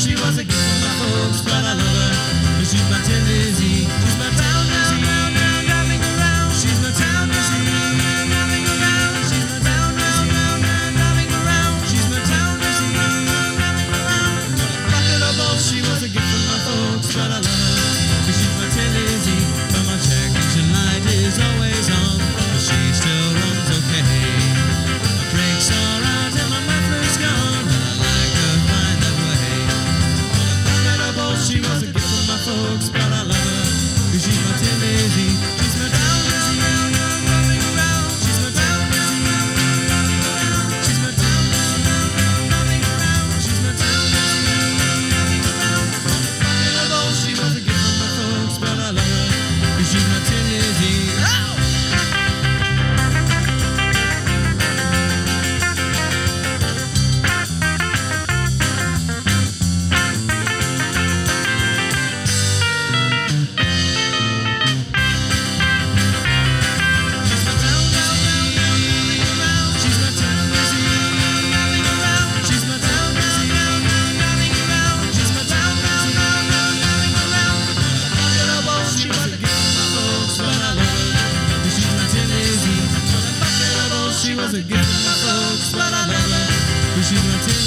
she was a girl. She's she was a